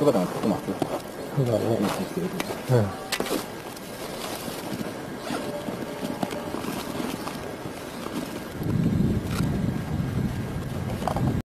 姿がつうまく。そうだね。てると。うん。